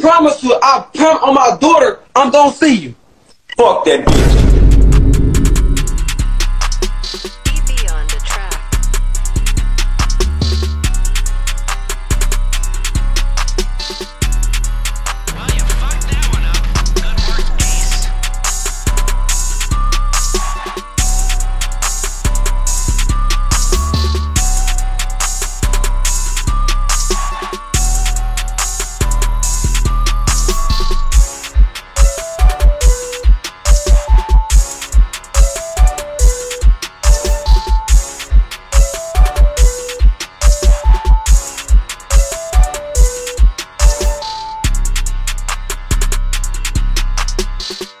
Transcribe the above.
promise you, I promise on my daughter, I'm gonna see you. Fuck that bitch. you